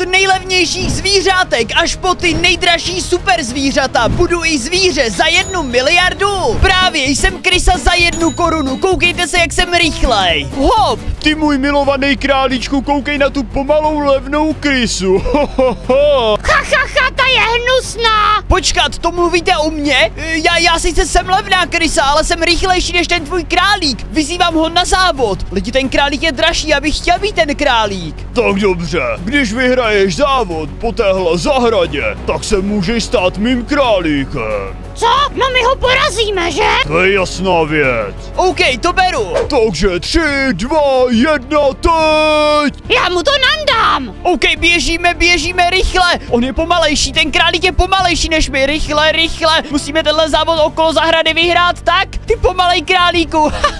od nejlevnějších zvířátek až po ty nejdražší super zvířata. Budu i zvíře za jednu miliardu. Právě jsem krysa za jednu korunu. Koukejte se, jak jsem rychlej. Hop! Ty můj milovaný králíčku, koukej na tu pomalou levnou krysu. Ho, ho, ho. Ha, ha, ha, ta je hnusná. Počkat, to mluvíte o mně? Já, já sice jsem levná krysa, ale jsem rychlejší než ten tvůj králík. Vyzývám ho na závod. Lidi, ten králík je dražší, abych chtěl být ten králík. Tak dobře, když vyhraješ závod po téhle zahradě, tak se můžeš stát mým králíkem. Co? No my ho porazíme, že? To je jasná věc. OK, to beru. Takže tři, dva, jedna, teď! Já mu to nandám. OK, běžíme, běžíme rychle. On je pomalejší, ten králík je pomalejší než my. Rychle, rychle. Musíme tenhle závod okolo zahrady vyhrát, tak? Ty pomalej králíku.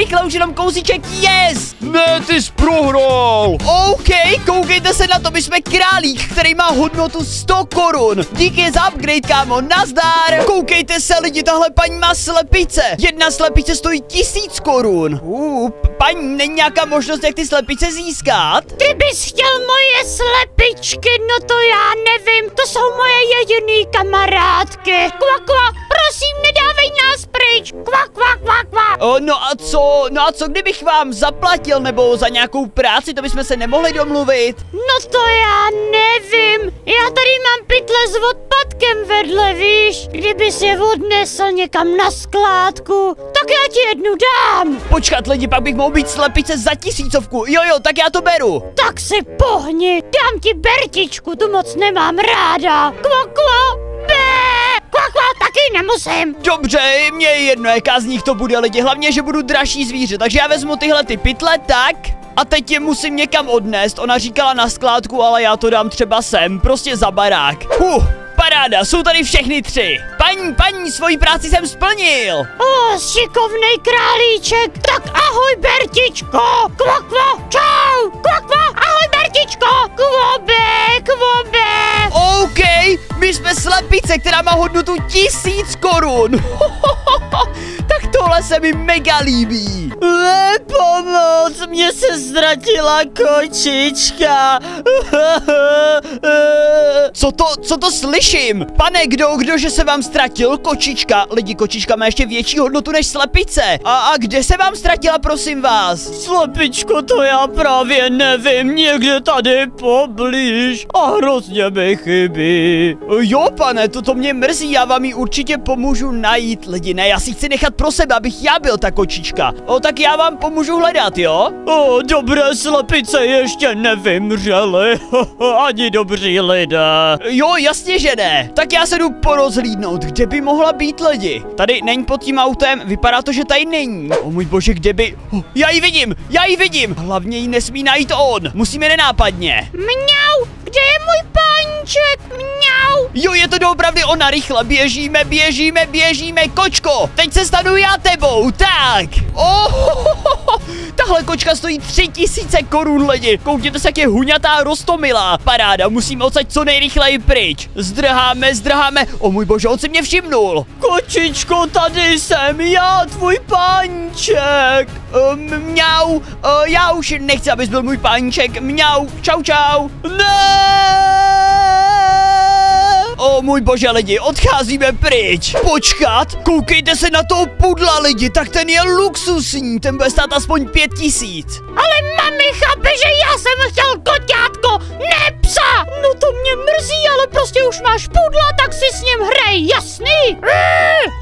Rychle už jenom kousíček, yes! Ne, ty jsi prohrál! OK, koukejte se na to, my jsme králík, který má hodnotu 100 korun. Díky za upgrade, kámo, nazdar! Koukejte se, lidi, tahle paní má slepice. Jedna slepice stojí tisíc korun. Uh, paní, není nějaká možnost, jak ty slepice získat? Ty bys chtěl moje slepičky, no to já nevím, to jsou moje jediný kamarádky. Kva, kva, prosím, nedávej nás pryč. Kva, kva, kva, kva. O, no a co, no a co kdybych vám zaplatil, nebo za nějakou práci, to bychom se nemohli domluvit? No to já nevím. Já tady mám pytle s odpadkem vedle, víš? Kdyby si je odnesl někam na skládku, tak já ti jednu dám. Počkat lidi, pak bych mohl být slepice za tisícovku. Jo jo, tak já to beru. Tak si pohni, dám ti bertičku, tu moc nemám ráda. Kvo, kvo, taky nemusím. Dobře, mě je jedno, jaká z nich to bude lidi, hlavně, že budu dražší zvíře, takže já vezmu tyhle ty pytle, tak? A teď je musím někam odnést, ona říkala na skládku, ale já to dám třeba sem, prostě za barák. Huh, paráda, jsou tady všechny tři. Paní, paní, svoji práci jsem splnil. O, šikovnej králíček, tak ahoj Bertičko, kvo, kvo, čau, kvo, kvo, ahoj Bertičko, kvobe, kvobe. OK, my jsme slepice, která má hodnotu tisíc korun. Se mi mega líbí. Le, pomoc, mě se ztratila kočička. co to, co to slyším? Pane, kdo, kdo, že se vám ztratil kočička? Lidi, kočička má ještě větší hodnotu než slepice. A, a kde se vám ztratila, prosím vás? Slepičko, to já právě nevím, někde tady poblíž. A hrozně mi chybí. Jo, pane, to, to mě mrzí, já vám ji určitě pomůžu najít, lidi, ne, já si chci nechat pro sebe, abych já byl ta kočička. O, tak já vám pomůžu hledat, jo? O, dobré slepice ještě nevymřely, ani dobří lidé. Jo, jasně, že ne. Tak já se jdu porozhlídnout, kde by mohla být lidi. Tady není pod tím autem, vypadá to, že tady není. O můj bože, kde by... Oh, já ji vidím, já ji vidím. Hlavně ji nesmí najít on. Musíme nenápadně. Mňau, kde je můj páníček, mňau. Jo, je to doopravdy ona, rychle, běžíme, běžíme, běžíme, kočko, teď se stanu já tebou, tak. Oh, tahle kočka stojí tři tisíce korun, lidi, koukněte se, jak je huňatá rostomilá, paráda, musím odsaď co nejrychleji pryč, zdrháme, zdrháme, o můj bože, on si mě všimnul. Kočičko, tady jsem, já, tvůj páníček, um, mňau, uh, já už nechci, abys byl můj páníček, mňau, čau, čau, ne! O můj bože lidi, odcházíme pryč. Počkat, koukejte se na toho pudla lidi, tak ten je luxusní, ten bude stát aspoň pět tisíc. Ale mami chápe, že já jsem chtěl koťátko, ne psa. No to mě mrzí, ale prostě už máš pudla, tak si s ním hrej, jasný?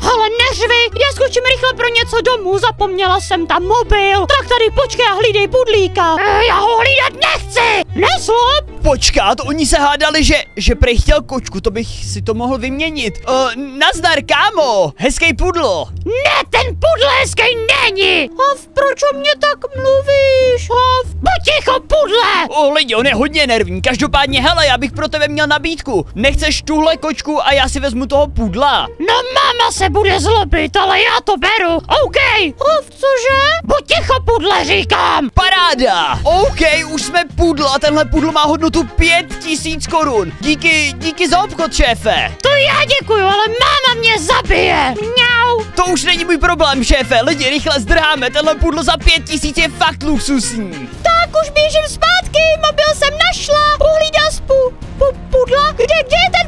Ale neřvi, já skočím rychle pro něco domů, zapomněla jsem tam mobil. Tak tady počkej a hlídej pudlíka. Já ho hlídat nechci, neslop. Počkat, oni se hádali, že, že prej chtěl kočku, to bych si to mohl vyměnit. Uh, nazdar, kámo, hezký pudlo. Ne, ten pudl hezký není. Hov, proč o mě tak mluvíš? Hov, buď ticho, pudle. O lidi, on je hodně nervní, každopádně, hele, já bych pro tebe měl nabídku. Nechceš tuhle kočku a já si vezmu toho pudla. No máma se bude zlobit, ale já to beru. OK. Hov, cože? Buď ticho, pudle, říkám. Paráda! OK, už jsme pudl a tenhle pudl má hodnotu tu pět tisíc korun. Díky, díky za obchod, šéfe. To já děkuju, ale máma mě zabije. Mňau. To už není můj problém, šéfe. Lidi, rychle zdráme. tenhle pudlo za pět tisíc je fakt luxusní. Tak už běžím zpátky, mobil jsem našla. Uhlídal z pu, pu, pudla. Kde, kde je ten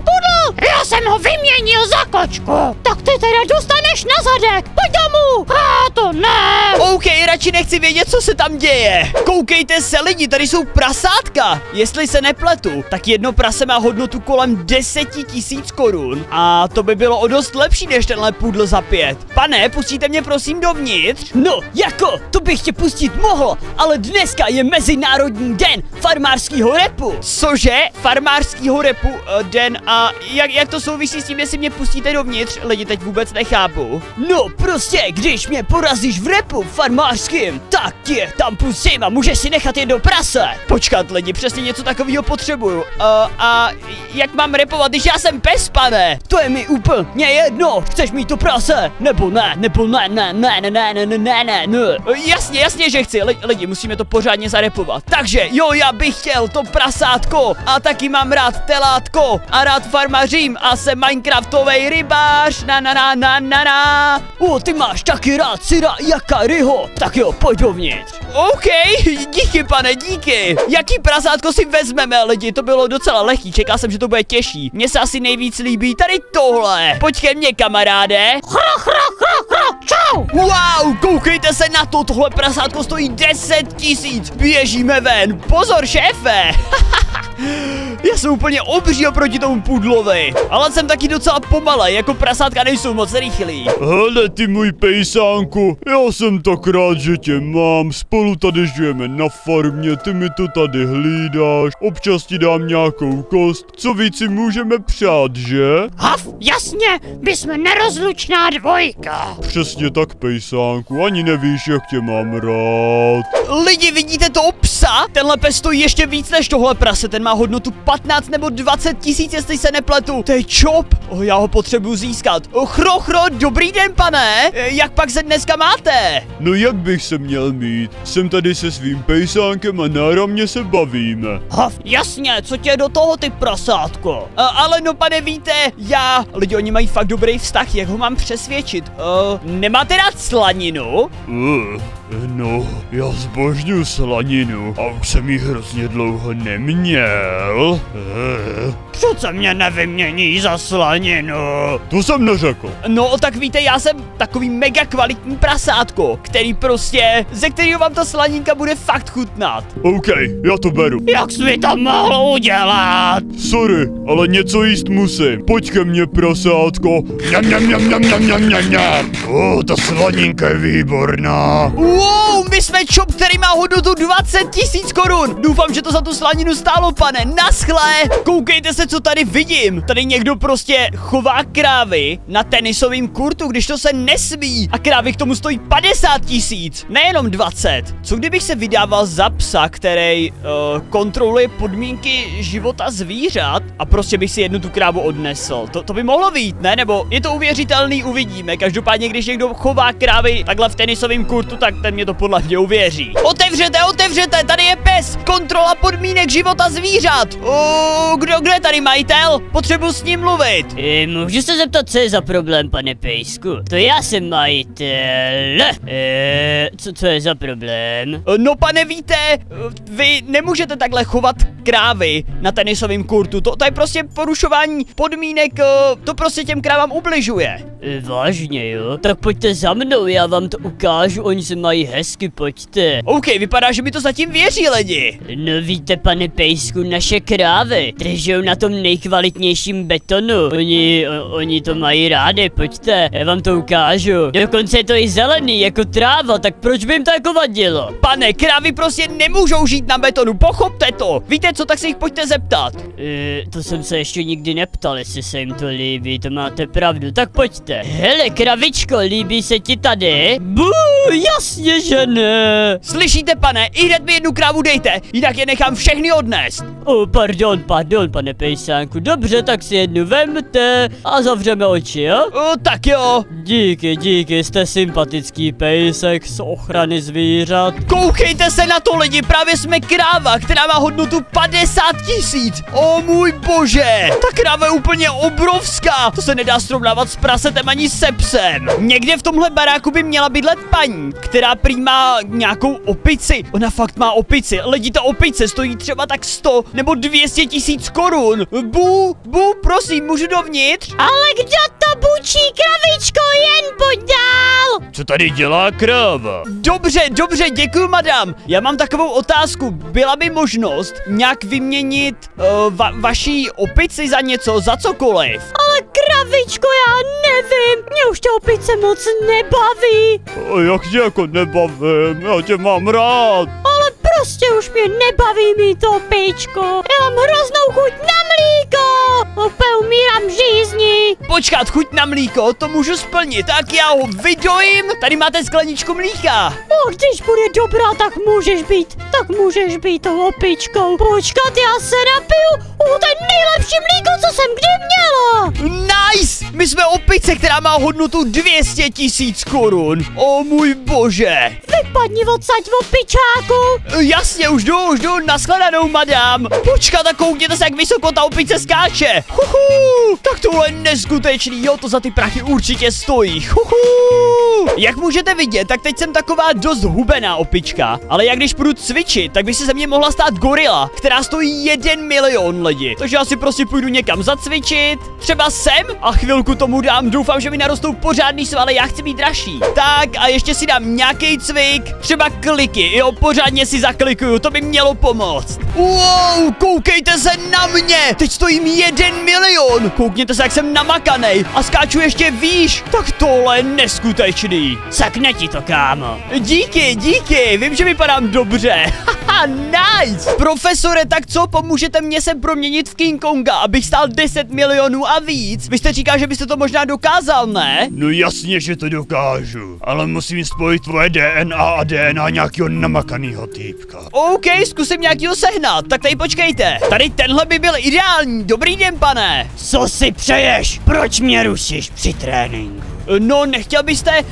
jsem ho vyměnil za kočku. Tak ty teda dostaneš na zadek. Pojď domů. A to ne. OK, radši nechci vědět, co se tam děje. Koukejte se lidi, tady jsou prasátka. Jestli se nepletu, tak jedno prase má hodnotu kolem 10 tisíc korun. A to by bylo o dost lepší, než tenhle půdl za pět. Pane, pustíte mě prosím dovnitř? No, jako, to bych tě pustit mohl, ale dneska je Mezinárodní den farmářského repu. Cože? Farmářského repu uh, den a jak, jak to jsou? Souvisí s tím, jestli mě pustíte dovnitř? Lidi teď vůbec nechápu. No, prostě, když mě porazíš v repu farmářským, tak tě tam pustím a můžeš si nechat jedno prase. Počkat lidi, přesně něco takového potřebuju. Uh, a jak mám repovat, když já jsem pes, pane? To je mi úplně jedno, chceš mít to prase, nebo ne, nebo ne, ne, ne, ne, ne, ne, ne, ne, ne, ne. Jasně, jasně, že chci, Li, lidi, musíme to pořádně zarepovat. Takže, jo, já bych chtěl to prasátko a taky mám rád telátko a rád farmařím a jsem Minecraftový rybář, na na na na na na. O, ty máš taky rád syra jaka ryho, tak jo, pojď dovnitř. OK, díky pane, díky. Jaký prasátko si vezmeme, lidi, to bylo docela lehký, čekal jsem, že to bude těžší. Mně se asi nejvíc líbí tady tohle. Pojď ke mně, kamaráde. Chro, chro, chro, chro, čau. Wow, koukejte se na to, tohle prasátko stojí 10 tisíc. Běžíme ven, pozor šéfe. Já jsem úplně obří oproti tomu pudlovi, ale jsem taky docela pomalej, jako prasátka nejsou moc rychlí. Hele ty můj pejsánku, já jsem tak rád, že tě mám, spolu tady žijeme na farmě, ty mi to tady hlídáš, občas ti dám nějakou kost, co víc si můžeme přát, že? Haf, jasně, my jsme nerozlučná dvojka. Přesně tak pejsánku, ani nevíš, jak tě mám rád. Lidi, vidíte toho psa? Tenhle pes stojí ještě víc než tohle prase, ten má hodnotu 15 nebo 20 tisíc, jestli se nepletu. To je čop, oh, já ho potřebuji získat. Oh, chro, chro, dobrý den, pane. Eh, Jak pak se dneska máte? No jak bych se měl mít? Jsem tady se svým pejsánkem a náramně se bavíme. Haf, jasně, co tě do toho ty prasátko? A, ale no, pane, víte, já... Lidi, oni mají fakt dobrý vztah, jak ho mám přesvědčit? Uh, nemáte rád slaninu? Uh, no, já zbožňuji slaninu a už jsem ji hrozně dlouho neměl. Uh, Přece mě nevymění za slaninu. to jsem neřekl. No, tak víte, já jsem takový mega kvalitní prasátko, který prostě, ze kterého vám ta slaninka bude fakt chutnat. OK, já to beru. Jak jsi mi to mohl udělat? Sorry, ale něco jíst musím. Pojď ke mně, prasátko. Mňam, mňam, mňam, mňam, mňam, mňam, mňam. O, ta slaninka je výborná. Wow, my jsme čop, který má hodnotu 20 tisíc korun. Doufám, že to za tu slaninu stálo, pane. Naschle. Koukejte se, co tady vidím. Tady někdo prostě chová krávy na tenisovém kurtu, když to se nesmí. A krávy k tomu stojí 50 tisíc, nejenom 20. Co kdybych se vydával za psa, který uh, kontroluje podmínky života zvířat a prostě bych si jednu tu krávu odnesl. To, to by mohlo být, ne? Nebo je to uvěřitelný, uvidíme. Každopádně, když někdo chová krávy takhle v tenisovém kurtu, tak ten mě to podle mě uvěří. Otevřete, otevřete, tady je pes! Kontrola podmínek života zvířat! O, kdo, kdo je tady majitel? Potřebuji s ním mluvit. E, můžu se zeptat, co je za problém, pane Pejsku? To já jsem majitel. E, co, co je za problém? No pane víte, vy nemůžete takhle chovat krávy na tenisovém kurtu, to, to je prostě porušování podmínek, eh, to prostě těm krávám ubližuje. E, vážně jo? Tak pojďte za mnou, já vám to ukážu, oni se mají hezky, pojďte. OK, vypadá, že mi to zatím věří lidi. No víte, pane Pejsku, naše krávy držou na tom nejkvalitnějším betonu. Oni, o, oni to mají rádi, pojďte, já vám to ukážu. Dokonce je to i zelený, jako tráva, tak proč by jim to jako vadilo? Pane, krávy prostě nemůžou žít na betonu, pochopte to. Víte co, tak se jich pojďte zeptat. E, to jsem se ještě nikdy neptal, jestli se jim to líbí, to máte pravdu, tak pojďte. Hele, kravičko, líbí se ti tady? Bů, jasně, že ne. Slyšíte, pane, i hned mi jednu krávu dejte, jinak je nechám všechny odnést. O, pardon, pardon, pane pejsánku, dobře, tak si jednu vemte a zavřeme oči, jo? O, tak jo. Díky, díky, jste sympatický pejsek z ochrany zvířat. Koukejte se na to lidi, právě jsme kráva, která má hodnotu 50 tisíc. O můj bože, ta kráva je úplně obrovská. To se nedá srovnávat s prasetem ani se psem. Někde v tomhle baráku by měla bydlet paní, která prý má nějakou opici. Ona fakt má opici. Lidi, ta opice stojí třeba tak 100 nebo 200 tisíc korun. Bu, bu, prosím, můžu dovnitř? Ale kdo to bude? Fučí kravičko, jen pojď dál! Co tady dělá kráva? Dobře, dobře, děkuji, madam. Já mám takovou otázku. Byla by možnost nějak vyměnit uh, va- vaší opici za něco, za cokoliv? Ale kravičko, já nevím, mě už ta opice moc nebaví. A jak tě jako nebavím, já tě mám rád. Ale prostě už mě nebaví mít opičko. Já mám hroznou chuť na mlíko. Úplně umírám v žízni. Počkat, chuť na mlíko, to můžu splnit, tak já ho vydojím. Tady máte skleničku mlíka. O, když bude dobrá, tak můžeš být, tak můžeš být tou opičkou. Počkat, já se napiju. To je nejlepší mlíko, co jsem kdy měla. Nice! My jsme opice, která má hodnotu 200 tisíc korun. O můj bože. Vypadni odsaď, opičáku. Jasně, už jdu, už jdu, nashledanou, madam. Počkat a koukněte se, jak vysoko ta opice skáče. Huhu, tak tohle je neskutečný, jo, to za ty prachy určitě stojí. Huhu. Jak můžete vidět, tak teď jsem taková dost hubená opička, ale jak když půjdu cvičit, tak by se ze mě mohla stát gorila, která stojí 1 milion lidi. Takže já si prostě půjdu někam zacvičit, třeba sem a chvilku tomu dám, doufám, že mi narostou pořádný svaly, já chci být dražší. Tak a ještě si dám nějaký cvik, třeba kliky, jo, pořádně si zaklikuju, to by mělo pomoct. Wow, koukejte se na mě, teď stojím 1 milion, koukněte se, jak jsem namakanej a skáču ještě výš, tak tohle je neskutečný. Sakne ti to, kámo. Díky, díky, vím, že vypadám dobře. Haha, nice. Profesore, tak co, pomůžete mě se proměnit v King Konga, abych stál 10 milionů a víc? Vy jste říkal, že byste to možná dokázal, ne? No jasně, že to dokážu, ale musím spojit tvoje DNA a DNA nějakého namakanýho týpka. OK, zkusím nějakýho sehnat, tak tady počkejte. Tady tenhle by byl ideální, dobrý den, pane. Co si přeješ? Proč mě rušíš při tréninku? No, nechtěl byste uh,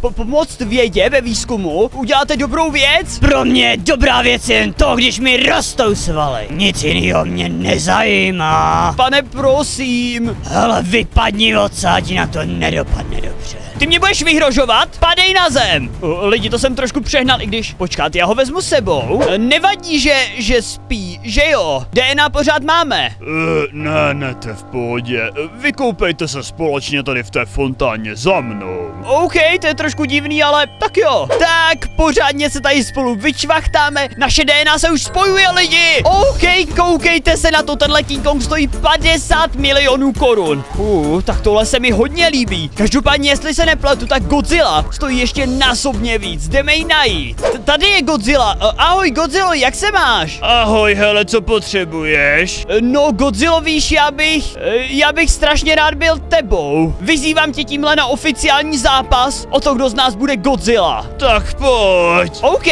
po- pomoct vědě ve výzkumu? Uděláte dobrou věc? Pro mě je dobrá věc jen to, když mi rostou svaly. Nic jiného mě nezajímá. Pane, prosím. Ale vypadni odsaď, na to nedopadne dobře. Ty mě budeš vyhrožovat? Padej na zem! O, Lidi, to jsem trošku přehnal, i když... Počkat, já ho vezmu sebou. E, Nevadí, že, že spí, že jo? DNA pořád máme. Uh, ne, ne, to je v pohodě. Eh, Vykoupejte se společně tady v té fontáně za mnou. OK, to je trošku divný, ale tak jo. Tak, pořádně se tady spolu vyčvachtáme. Naše DNA se už spojuje, lidi. OK, koukejte se na to, tenhle King Kong stojí 50 milionů korun. Uh, tak tohle se mi hodně líbí. Každopádně, jestli se nepletu, tak Godzilla stojí ještě násobně víc. Jdeme ji najít. T- Tady je Godzilla. Eh, Ahoj, Godzilla, jak se máš? Ahoj, hele, co potřebuješ? Eh, No, Godzilla, víš, já bych, eh, já bych strašně rád byl tebou. Vyzývám tě tímhle na oficiální zápas o to, kdo z nás bude Godzilla. Tak pojď. OK.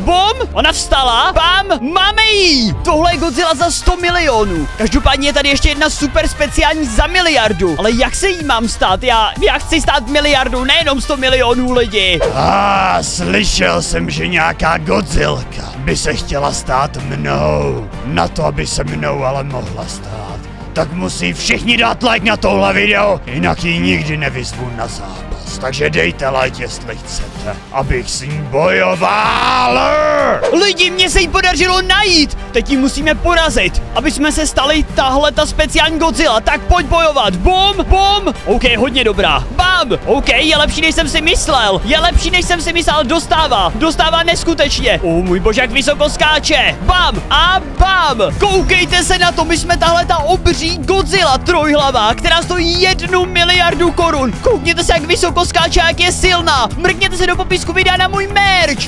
Bom, ona vstala, bam, máme jí! Tohle je Godzilla za 100 milionů. Každopádně je tady ještě jedna super speciální za miliardu. Ale jak se jí mám stát? Já, já chci stát miliardu, nejenom 100 milionů lidi. A ah, slyšel jsem, že nějaká Godzilka by se chtěla stát mnou. Na to, aby se mnou ale mohla stát, tak musí všichni dát like na tohle video, jinak ji nikdy nevyzvu na zápas. Takže dejte like, jestli chcete, abych s ní bojoval. Lidi, mě se jí podařilo najít! Teď ji musíme porazit, aby jsme se stali tahle ta speciální Godzilla. Tak pojď bojovat. Bum, bum. OK, hodně dobrá. Bam. OK, je lepší, než jsem si myslel. Je lepší, než jsem si myslel. Dostává. Dostává neskutečně. O oh, můj bože, jak vysoko skáče. Bam a bam. Koukejte se na to, my jsme tahle ta obří Godzilla trojhlavá, která stojí jednu miliardu korun. Koukněte se, jak vysoko skáče, jak je silná. Mrkněte se do popisku videa na můj merch.